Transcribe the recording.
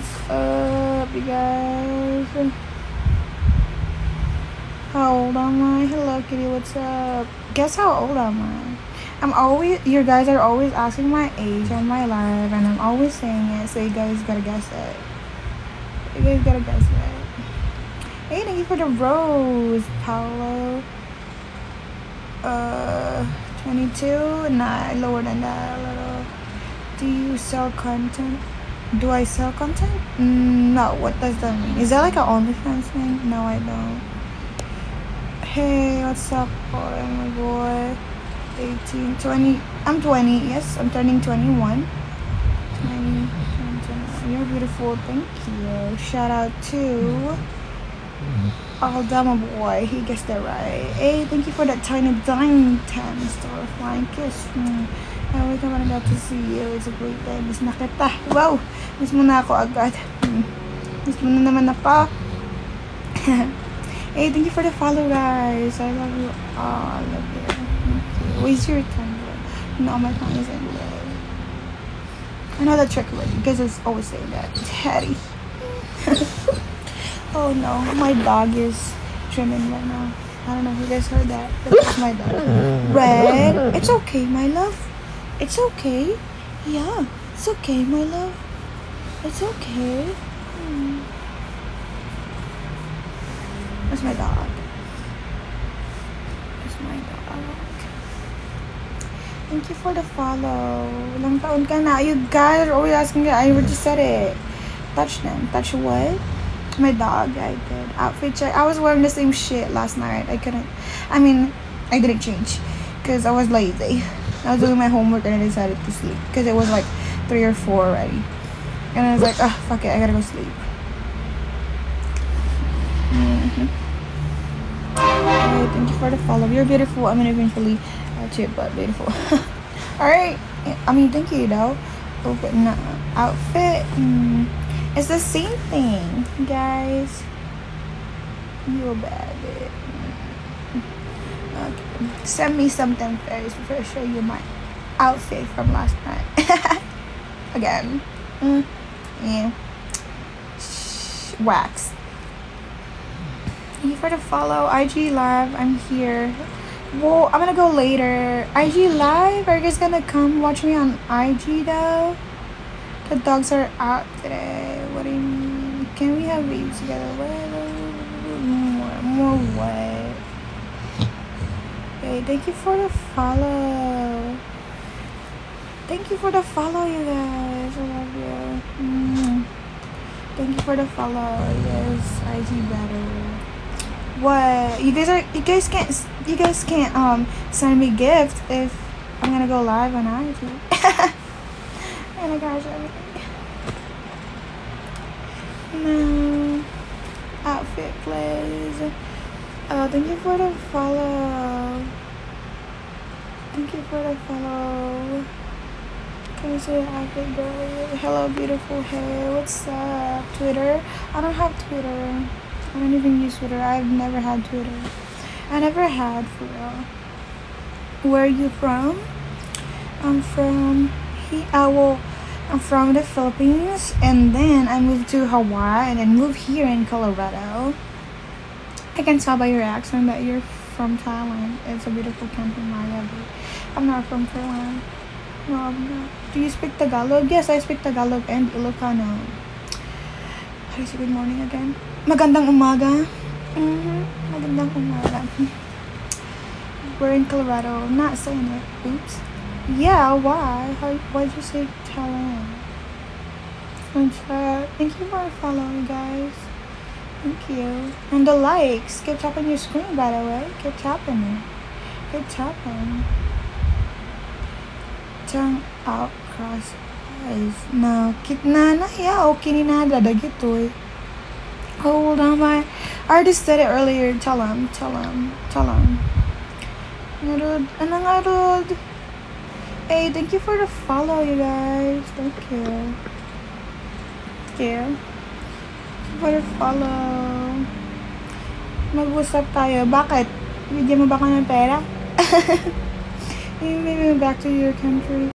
What's up, you guys? How old am I? Hello, Kitty. What's up? Guess how old am I? I'm always. You guys are always asking my age on my live, and I'm always saying it, so you guys gotta guess it. You guys gotta guess it. Hey, thank you for the rose, Paolo. Uh, 22? Nah, lower than that a little. Do you sell content? Do I sell content? Mm, no, what does that mean? Is that like an OnlyFans thing? No, I don't. Hey, what's up, boy? My boy. 18, 20. I'm 20. Yes, I'm turning 21. 20. You're beautiful. Thank you. Shout out to. Oh, Dama boy. He gets that right. Hey, thank you for that tiny dime 10 star flying kiss. Mm. I always naman got to see you. It's a great day. Miss na kita. Wow! Miss mo na ako agad. Mm. Miss mo na naman na pa. hey, thank you for the follow, guys. I love you all. I love you. You. Where's your Tumblr? No, my phone is in there. I know the trick already because it's always saying that. Teddy. Oh no, my dog is trimming right now. I don't know if you guys heard that, but that's my dog. Red, it's okay, my love. It's okay. Yeah, it's okay, my love. It's okay. Hmm. That's my dog. That's my dog. Thank you for the follow. Ilang taon ka na? You guys are always asking me. I already said it. Touch them. Touch what? My dog. I did. Outfit check. I was wearing the same shit last night. I couldn't. I mean, I didn't change because I was lazy. I was doing my homework and I decided to sleep because it was like three or four already. And I was like, ah, fuck it. I gotta go sleep. Mm-hmm. Alright, thank you for the follow. You're beautiful. I mean, eventually uh, chip, but beautiful. Alright. I mean, thank you, though. Open uh, outfit. Mm. It's the same thing, guys. You a bad bitch. Okay. Send me something first before I show you my outfit from last night. Again. Mm. Yeah. Shh. Wax. You for the follow. IG Live, I'm here. Well, I'm gonna go later. IG Live? Are you guys gonna come watch me on IG though? The dogs are out today. What do you mean? Can we have babies together? What? More, more what? Hey, thank you for the follow. Thank you for the follow, you guys. I love you. Mm. Thank you for the follow. Yes, IG better. What? You guys are you guys can't you guys can't um send me gifts if I'm gonna go live on IG. oh my gosh, everything. No outfit please. Oh, thank you for the follow. Thank you for the follow. Can you say outfit girl? Hello, beautiful Hey, What's up? Twitter? I don't have Twitter. I don't even use Twitter. I've never had Twitter. I never had for real. Where are you from? I'm from he uh, I'm from the Philippines and then I moved to Hawaii and then moved here in Colorado. I can tell by your accent that you're from Thailand. It's a beautiful country, Maya. I'm not from Thailand. No, I'm not. Do you speak Tagalog? Yes, I speak Tagalog and Ilocano. How do you say good morning again? Magandang umaga. Mm-hmm. Magandang umaga. We're in Colorado. I'm not saying it. Oops. Yeah, why? How, why'd you say Thailand? Thank you for following, guys. Thank you. And the likes. Keep tapping your screen, by the way. Keep tapping it. Keep tapping. Turn out cross eyes. No. Keep na na. Yeah, okay ni nada. Dagito eh. Hold on, my. I already said it earlier. Tell him. Tell him. Tell him. Narod. Ano nga, Rod? Hey, thank you for the follow, you guys. Thank you. Thank you. For the follow. Mag-usap tayo. Bakit? Bigyan mo ba ka ng pera? you may back to your country.